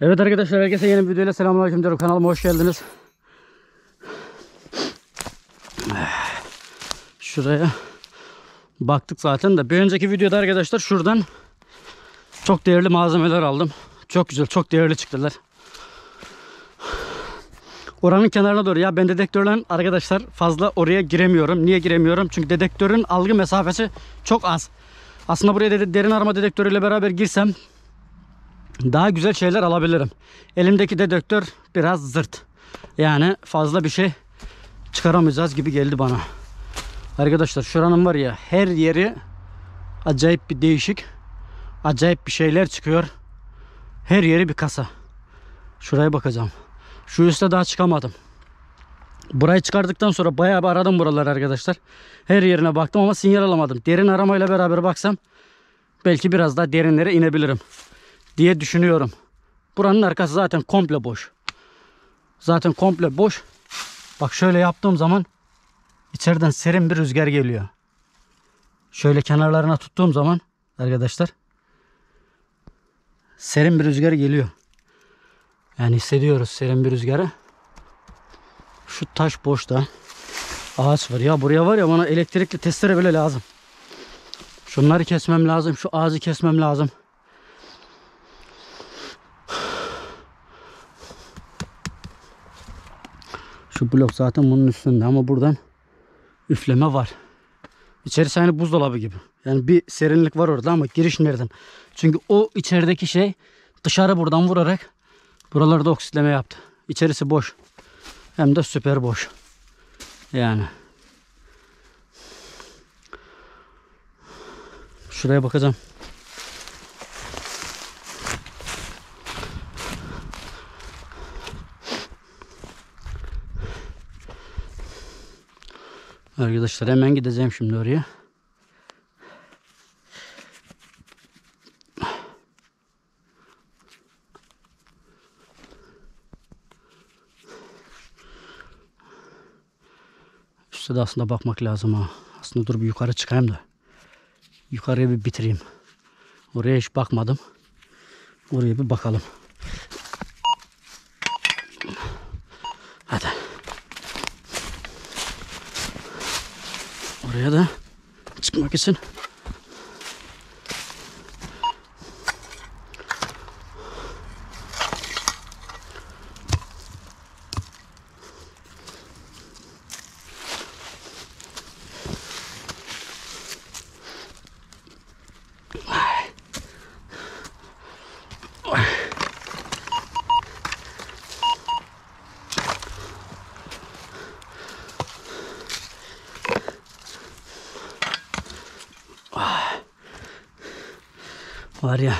Evet arkadaşlar herkese yeni bir videoyla selamünaleyküm diyorum. Kanalıma hoş geldiniz. Şuraya baktık zaten de. Bir önceki videoda arkadaşlar şuradan çok değerli malzemeler aldım. Çok güzel, çok değerli çıktılar. Oranın kenarına doğru ya ben dedektörle arkadaşlar fazla oraya giremiyorum. Niye giremiyorum? Çünkü dedektörün algı mesafesi çok az. Aslında buraya de- derin arama dedektörüyle beraber girsem daha güzel şeyler alabilirim. Elimdeki dedektör biraz zırt. Yani fazla bir şey çıkaramayacağız gibi geldi bana. Arkadaşlar şuranın var ya her yeri acayip bir değişik. Acayip bir şeyler çıkıyor. Her yeri bir kasa. Şuraya bakacağım. Şu üste daha çıkamadım. Burayı çıkardıktan sonra bayağı bir aradım buraları arkadaşlar. Her yerine baktım ama sinyal alamadım. Derin aramayla beraber baksam belki biraz daha derinlere inebilirim diye düşünüyorum. Buranın arkası zaten komple boş. Zaten komple boş. Bak şöyle yaptığım zaman içeriden serin bir rüzgar geliyor. Şöyle kenarlarına tuttuğum zaman arkadaşlar serin bir rüzgar geliyor. Yani hissediyoruz serin bir rüzgarı. Şu taş boşta. Ağaç var. Ya buraya var ya bana elektrikli testere bile lazım. Şunları kesmem lazım. Şu ağacı kesmem lazım. Şu blok zaten bunun üstünde ama buradan üfleme var. İçerisi aynı buzdolabı gibi. Yani bir serinlik var orada ama giriş nereden? Çünkü o içerideki şey dışarı buradan vurarak buralarda oksitleme yaptı. İçerisi boş. Hem de süper boş. Yani. Şuraya bakacağım. Arkadaşlar hemen gideceğim şimdi oraya. Üste de aslında bakmak lazım ha. Aslında dur bir yukarı çıkayım da. Yukarıya bir bitireyim. Oraya hiç bakmadım. Oraya bir bakalım. Oraya da çıkmak için var ya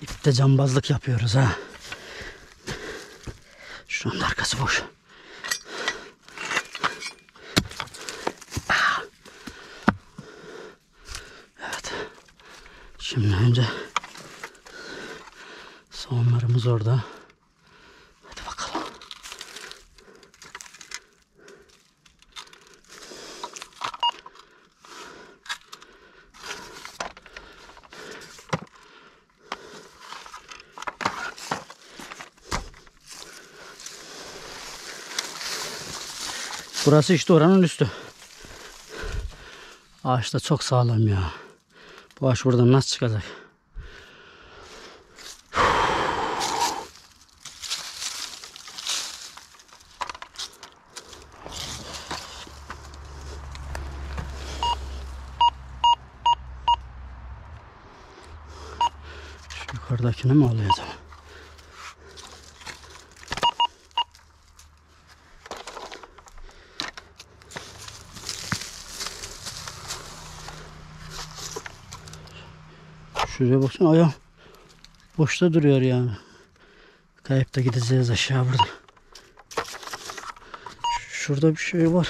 ipte cambazlık yapıyoruz ha. Şunun arkası boş. Ah. Evet. Şimdi önce soğanlarımız orada. Burası işte oranın üstü. Ağaç da çok sağlam ya. Bu ağaç buradan nasıl çıkacak? Şu yukarıdakini mi alayacağım? Şuraya baksana ayağım boşta duruyor yani. Kayıp da gideceğiz aşağı burada. Şurada bir şey var.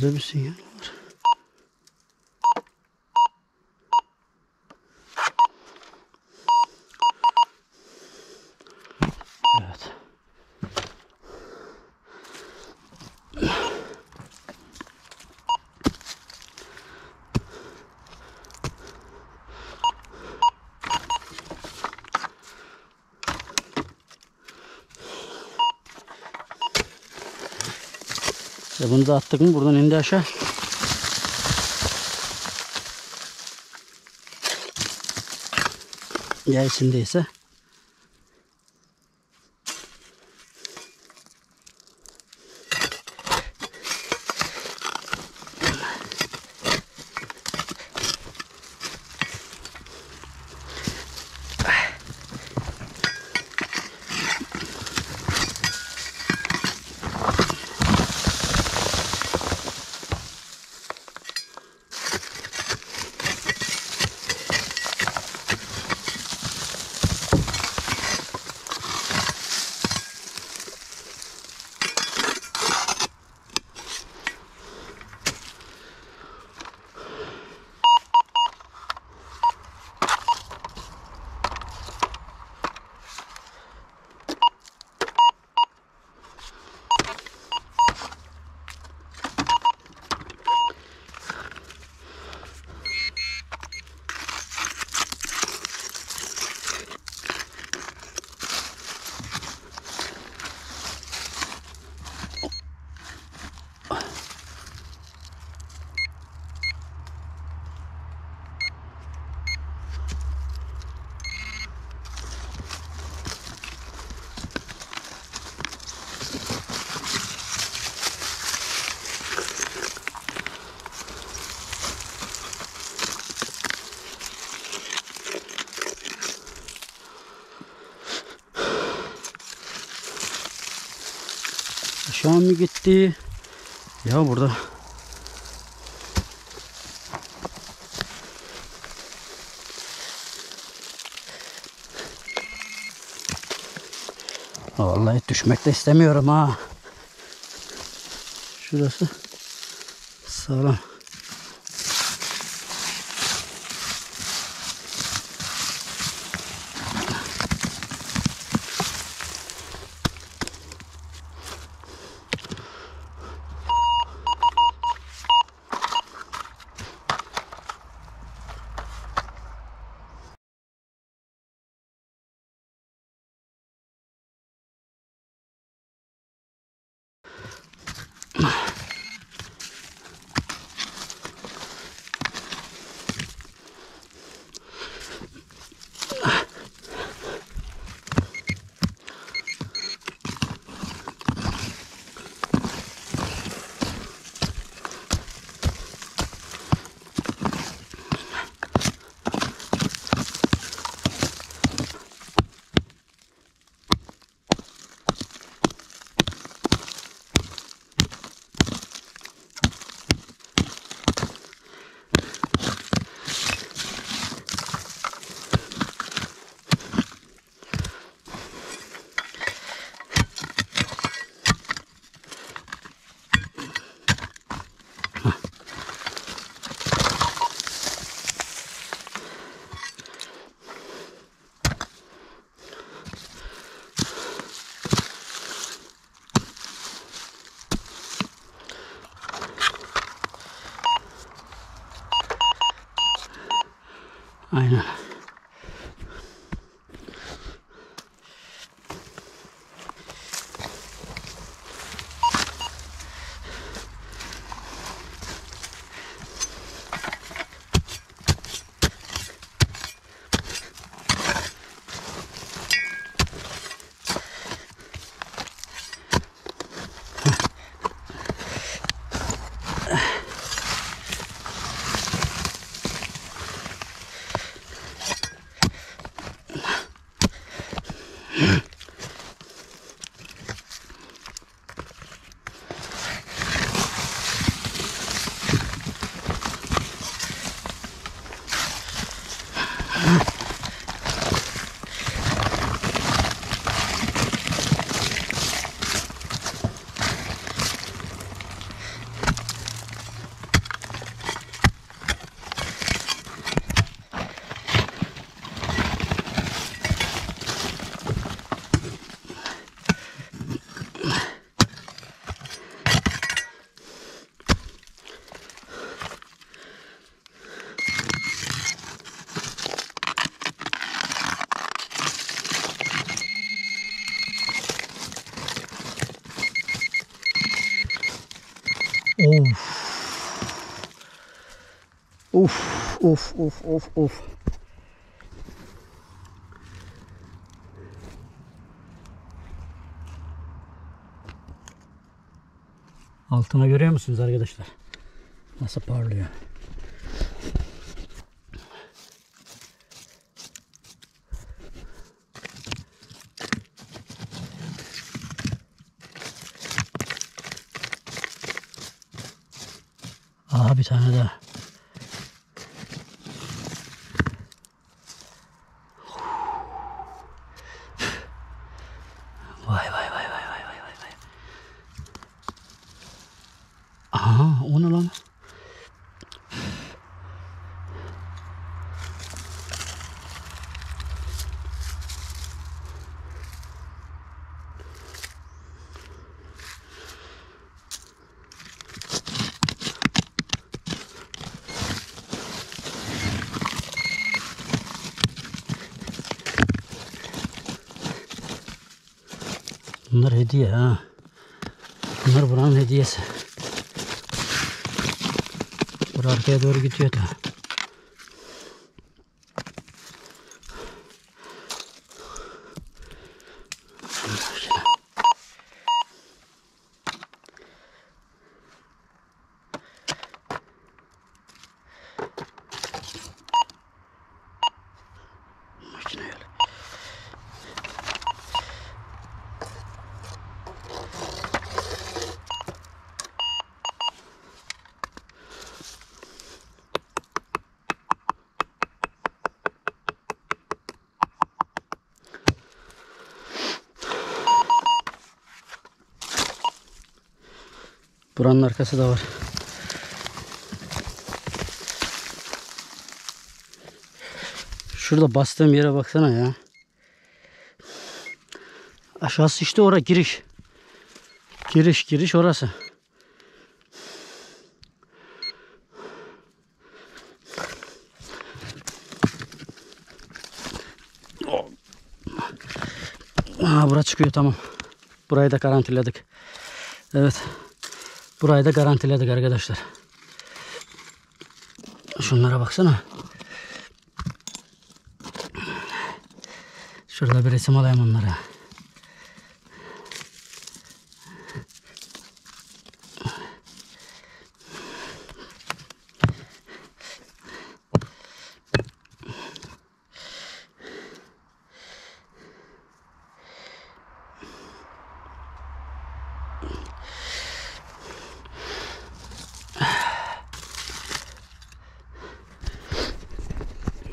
Şurada E bunu da attık mı buradan indi aşağı. Ya içindeyse. Aşağı mı gitti? Ya burada. Vallahi düşmek de istemiyorum ha. Şurası sağlam. Aynen. Of. Of of of of. Altına görüyor musunuz arkadaşlar? Nasıl parlıyor. Aha bir tane daha. Bunlar hediye ha. Bunlar buranın hediyesi. Bura arkaya doğru gidiyor Buranın arkası da var. Şurada bastığım yere baksana ya. Aşağısı işte ora giriş. Giriş giriş orası. Aa, bura çıkıyor tamam. Burayı da garantiledik. Evet. Burayı da garantiledik arkadaşlar. Şunlara baksana. Şurada bir resim alayım onlara.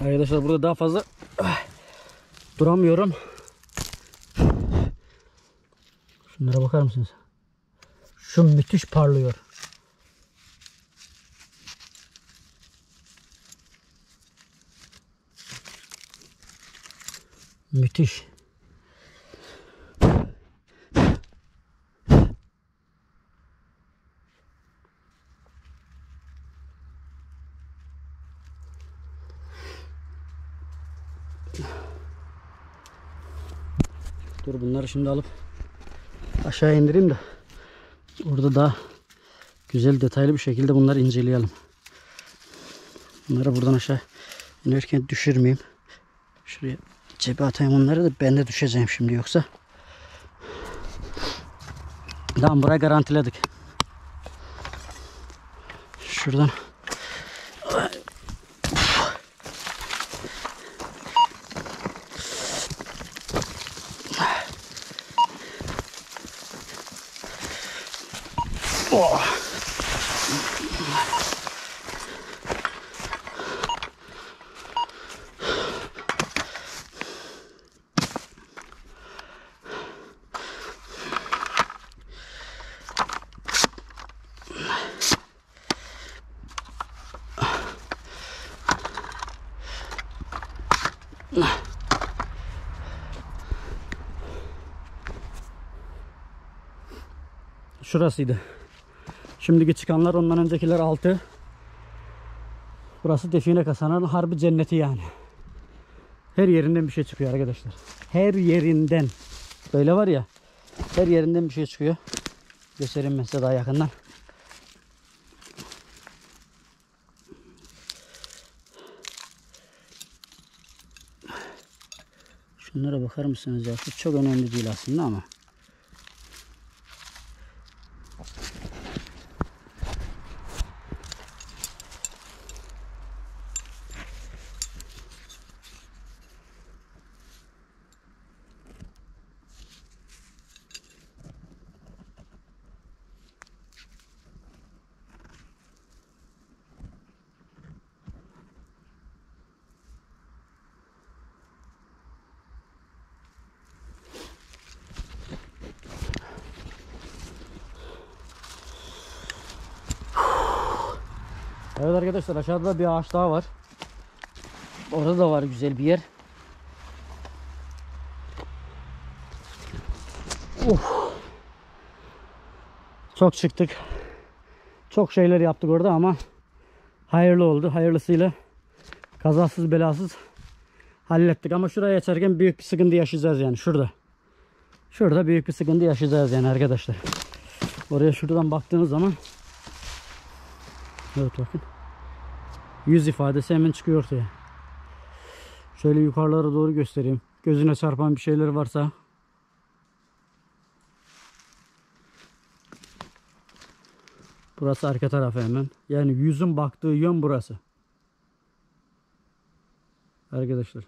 Arkadaşlar burada daha fazla ah, duramıyorum. Şunlara bakar mısınız? Şu müthiş parlıyor. Müthiş. Dur bunları şimdi alıp aşağı indireyim de orada daha güzel detaylı bir şekilde bunları inceleyelim. Bunları buradan aşağı inerken düşürmeyeyim. Şuraya cebe atayım onları da ben de düşeceğim şimdi yoksa. Tamam burayı garantiledik. Şuradan şurasıydı. Şimdiki çıkanlar ondan öncekiler altı. Burası define kasanın harbi cenneti yani. Her yerinden bir şey çıkıyor arkadaşlar. Her yerinden. Böyle var ya. Her yerinden bir şey çıkıyor. Göstereyim ben size daha yakından. Şunlara bakar mısınız ya? Şu çok önemli değil aslında ama. Evet arkadaşlar aşağıda bir ağaç daha var. Orada da var güzel bir yer. Uf. Çok çıktık. Çok şeyler yaptık orada ama hayırlı oldu. Hayırlısıyla kazasız belasız hallettik. Ama şuraya geçerken büyük bir sıkıntı yaşayacağız yani şurada. Şurada büyük bir sıkıntı yaşayacağız yani arkadaşlar. Oraya şuradan baktığınız zaman Evet bakın. Yüz ifadesi hemen çıkıyor ortaya. Şöyle yukarılara doğru göstereyim. Gözüne çarpan bir şeyler varsa. Burası arka tarafı hemen. Yani yüzün baktığı yön burası. Arkadaşlar.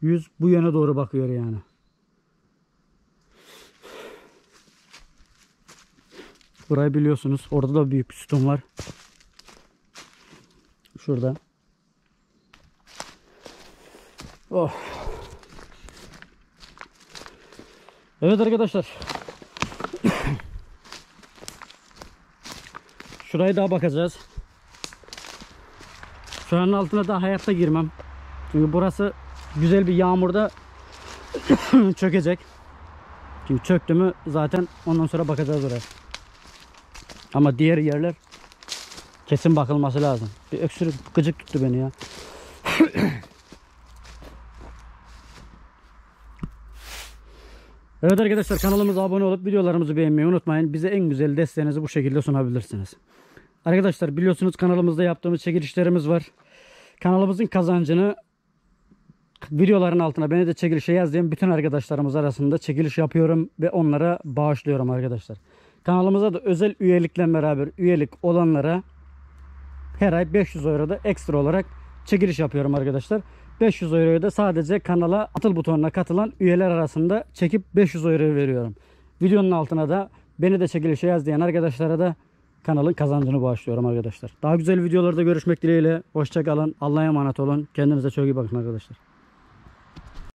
Yüz bu yöne doğru bakıyor yani. Burayı biliyorsunuz. Orada da büyük bir sütun var. Şurada. Oh. Evet arkadaşlar. Şurayı daha bakacağız. Şuranın altına da hayatta girmem. Çünkü burası güzel bir yağmurda çökecek. Çünkü çöktü mü zaten ondan sonra bakacağız oraya. Ama diğer yerler kesin bakılması lazım. Bir öksürük gıcık tuttu beni ya. evet arkadaşlar kanalımıza abone olup videolarımızı beğenmeyi unutmayın. Bize en güzel desteğinizi bu şekilde sunabilirsiniz. Arkadaşlar biliyorsunuz kanalımızda yaptığımız çekilişlerimiz var. Kanalımızın kazancını videoların altına beni de çekilişe yaz diyen bütün arkadaşlarımız arasında çekiliş yapıyorum ve onlara bağışlıyorum arkadaşlar. Kanalımıza da özel üyelikle beraber üyelik olanlara her ay 500 euro da ekstra olarak çekiliş yapıyorum arkadaşlar. 500 euroyu da sadece kanala atıl butonuna katılan üyeler arasında çekip 500 euro veriyorum. Videonun altına da beni de çekilişe yaz diyen arkadaşlara da kanalın kazancını bağışlıyorum arkadaşlar. Daha güzel videolarda görüşmek dileğiyle. Hoşçakalın. Allah'a emanet olun. Kendinize çok iyi bakın arkadaşlar.